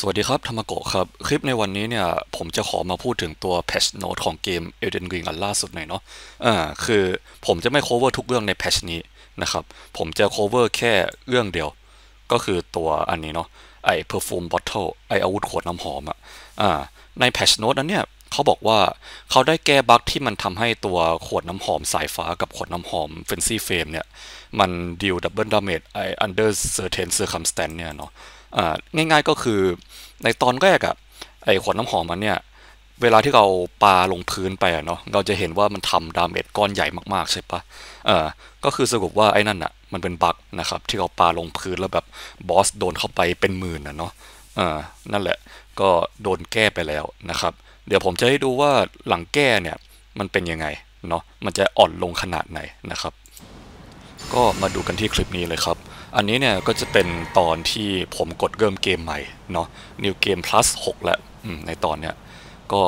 สวัสดีครับธรรมโกะครับ คลิปในวันนี้เนี่ย ผมจะขอมาพูดถึงตัว patch note ของเกม Elden Ring อันล่าสุดหน่อยเนาะอ่าคือผมจะไม่ cover ทุกเรื่องใน patch นี้นะครับ ผมจะ cover แค่เรื่องเดียว ก็คือตัวอันนี้เนาะไอ perfume bottle ไออาวุธขวดน้ำหอมอะอ่าใน patch note นั้นเนี่ยเขาบอกว่าเขาได้แก้บั๊กที่มันทำให้ตัวขวดน้ำหอมสายฟ้ากับขวดน้ำหอม fancy flame เนี่ย มัน deal double damage ไอ under certain circumstance เนี่ยเนาะ ง่ายๆก็คือในตอนแรกอะไอขวดน้ำหอมมันเนี่ยเวลาที่เราปาลงพื้นไปอะเนาะเราจะเห็นว่ามันทำดาเมจก้อนใหญ่มากๆใช่ปะเออก็คือสรุปว่าไอ้นั่นอะมันเป็นบั๊กนะครับที่เราปาลงพื้นแล้วแบบบอสโดนเข้าไปเป็นหมื่นอะเนาะเออนั่นแหละก็โดนแก้ไปแล้วนะครับ เดี๋ยวผมจะให้ดูว่าหลังแก้เนี่ยมันเป็นยังไงเนาะมันจะอ่อนลงขนาดไหนนะครับ ก็มาดูกันที่คลิปนี้เลยครับ อันนี้เนี่ยก็จะเป็นตอนที่ผมกดเริ่มเกมใหม่เนาะ New Game Plus 6 แล้วในตอนเนี้ยก็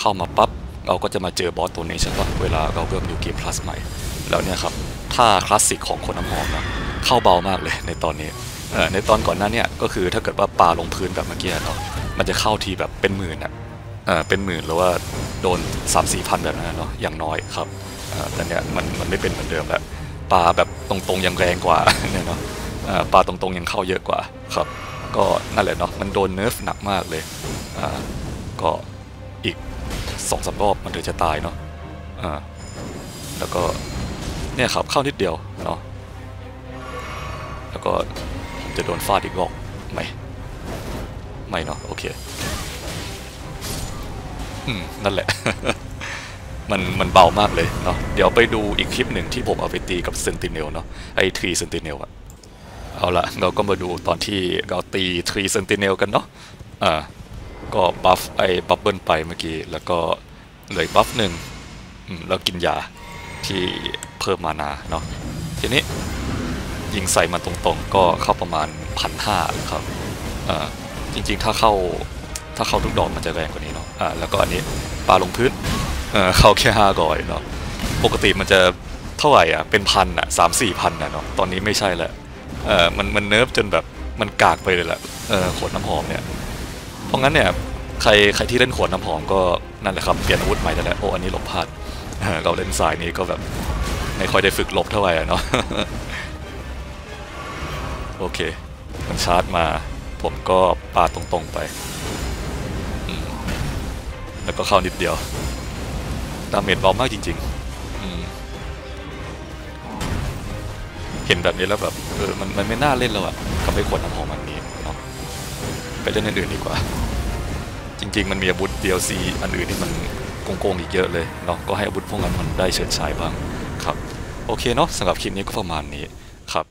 เข้ามาปั๊บเราก็จะมาเจอบอสตัวนี้ใช่ปะเวลาเราเริ่ม New Game Plus ใหม่ แล้วเนี่ยครับท่าคลาสสิกของคนน้ำหอมนะเข้าเบามากเลยในตอนนี้ในตอนก่อนหน้าเนี่ยก็คือถ้าเกิดว่าปลาลงพื้นแบบเมื่อกี้เนาะมันจะเข้าทีแบบเป็นหมื่นอะเป็นหมื่นหรือว่าโดน3 4มสี่พันแบบนั้นเนาะอย่างน้อยครับแต่เนี่ยมันมันไม่เป็นเหมือนเดิมแล้วปลาแบบตรงๆยังแรงกว่าเนี่ยเนาะ ปลาตรงๆยังเข้าเยอะกว่าครับ ก็นั่นแหละเนาะมันโดนเนิร์ฟหนักมากเลยก็อีกสองสามรอบมันถึงจะตายเนาะแล้วก็เนี่ยครับเข้านิดเดียวเนาะแล้วก็ผมจะโดนฟาดอีกรอบไหมไม่เนาะโอเคอืมนั่นแหละ มันมันเบามากเลยเนาะเดี๋ยวไปดูอีกคลิปหนึ่งที่ผมเอาไปตีกับ Sentinel เนาะไอ้ Tree Sentinel อะ เอาละเราก็มาดูตอนที่เราตี Tree Sentinel กันเนาะอ่าก็ buff ไอ้ bubble ไปเมื่อกี้ แล้วก็เหลือ buff หนึ่งอืมแล้วกินยาที่เพิ่ม mana เนาะทีนี้ยิงใส่มันตรงๆ ก็เข้าประมาณพันห้าครับอ่าจริงๆถ้าเข้าถ้าเข้าทุกดอกมันจะแรงกว่านี้เนาะอ่าแล้วก็อันนี้ปาลงพื้นเออเข้าแค่ห้าร้อยเนาะปกติมันจะเท่าไหร่อะเป็นพันอะสามสี่พันอะเนาะตอนนี้ไม่ใช่แล้ว เออมันมันเนิร์ฟจนแบบมันกากไปเลยแหละเออขวดน้ำหอมเนี่ย เพราะงั้นเนี่ยใครใครที่เล่นขวดน้ำหอมก็นั่นแหละครับเปลี่ยนอาวุธใหม่ได้แล้วโอ้อันนี้หลบพลาดเเราเล่นสายนี้ก็แบบไม่ค่อยได้ฝึกหลบเท่าไหร่อะเนาะโอเค มันชาร์จมา ผมก็ปาตรงๆไป แล้วก็เข้านิดเดียวดาเมจเบามากจริง ๆ เห็นแบบนี้แล้วแบบเออมันมันไม่น่าเล่นแล้วอะก็ไม่ควรทำของมันนี้เนาะไปเล่นอันอื่นดีกว่า จริง ๆ มันมีอาวุธ DLC อันอื่นที่มันโกงๆอีกเยอะเลยเนาะก็ให้อาวุธพวกนั้นมันได้เฉิดฉายบ้างครับ โอเคเนาะสำหรับคลิปนี้ก็ประมาณนี้ครับ